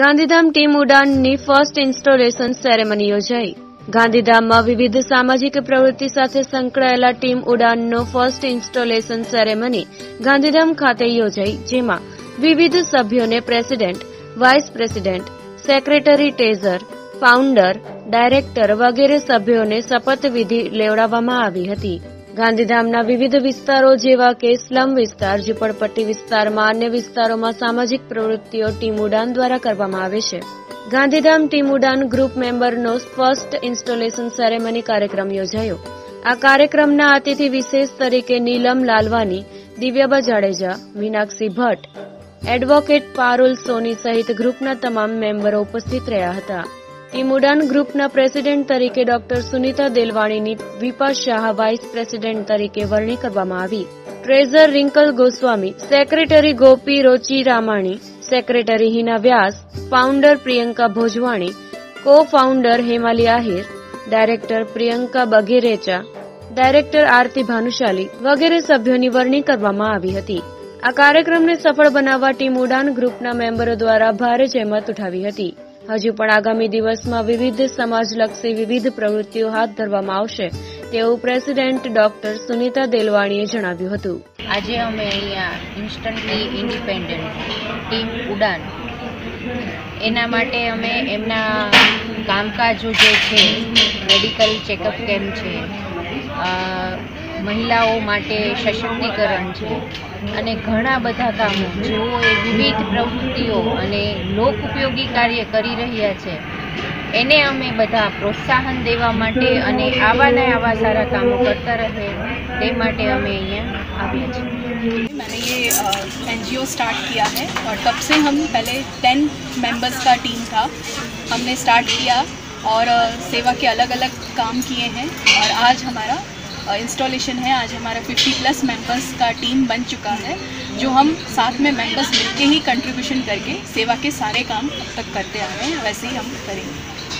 Gandhidham team ઉડાનની first installation ceremony યોજાઈ. ગાંધીધામમાં વિવિધ સામાજિક પ્રવૃત્તિ સાથે સંકળાયેલા ટીમ ઉડાનનો ફર્સ્ટ ઇન્સ્ટોલેશન સેરેમની ગાંધીધામ ખાતે યોજાઈ, જેમાં વિવિધ સભ્યોને president vice president secretary treasurer founder director વગેરે સભ્યોને શપથવિધિ લેવડાવવામાં આવી હતી. ગાંધીધામના વિવિધ વિસ્તારો જેવા કે સ્લમ વિસ્તાર, ઝુંપડપટ્ટી વિસ્તારમાં અન્ય વિસ્તારોમાં સામાજિક પ્રવૃત્તિઓ ટીમ ઉડાન દ્વારા કરવામાં આવે છે. ગાંધીધામ ટીમ ઉડાન ગ્રુપ મેમ્બરનો ફર્સ્ટ ઇન્સ્ટોલેશન સેરેમની કાર્યક્રમ યોજાયો. આ કાર્યક્રમના અતિથિ વિશેષ તરીકે નીલમ લાલવાની દિવ્યાબા જાડેજા મીનાક્ષી ભટ્ટ, એડવોકેટ પારુલ સોની સહિત ગ્રુપના તમામ મેમ્બરો ઉપસ્થિત રહ્યા હતા. ટીમ ઉડાન ગ્રુપના પ્રેસિડેન્ટ તરીકે ડોક્ટર સુનીતા દેલવાણીની વિપા શાહ વાઇસ પ્રેસિડેન્ટ તરીકે વરણી કરવામાં આવી. Treasurer Rinkal Goswami, secretary Gopi Rochi Ramani secretary Hina Vyas, founder Priyanka Bhojwani co founder Hemali Ahir, director Priyanka Bagherecha, director Aarti Bhanushali વગેરે સભ્યોની વરણી કરવામાં આવી હતી. આ કાર્યક્રમને સફળ બનાવવા ટીમ ઉડાન ગ્રુપના મેમ્બરો દ્વારા ભારે જહેમત ઉઠાવી હતી. હજુ પણ આગામી દિવસમાં વિવિધ સમાજલક્ષી વિવિધ પ્રવૃત્તિઓ હાથ ધરવામાં આવશે, તેવું પ્રેસિડેન્ટ ડોક્ટર સુનીતા દેલવાણીએ જણાવ્યું હતું. આજે અમે અહીંયા ઇન્સ્ટન્ટલી ઇન્ડિપેન્ડન્ટ ટીમ ઉડાન. એના માટે અમે એમના કામકાજો જે છે, મેડિકલ ચેકઅપ કેમ્પ છે મહિલાઓ માટે સશક્તિકરણ છે અને ઘણા બધા કામો જેઓ એ વિવિધ પ્રવૃત્તિઓ અને લોક ઉપયોગી કાર્ય કરી રહ્યા છે એને અમે બધા પ્રોત્સાહન દેવા માટે અને આવા ને આવા સારા કામો કરતા રહે તે માટે અમે અહીંયા આવ્યા છીએ मैंने ये एन स्टार्ट किया है और तब से हम पहले टेन मेंबर्स का टीम था हमने स्टार्ट किया और अ, सेवा के अलग अलग काम किए हैं और आज हमारा इंस्टॉलेशन है। आज हमारा 50 प्लस मेंबर्स का टीम बन चुका है, जो हम साथ में मेंबर्स मिलके ही कंट्रीब्यूशन करके सेवा के सारे काम अब तक करते आ रहे हैं, वैसे ही हम करेंगे।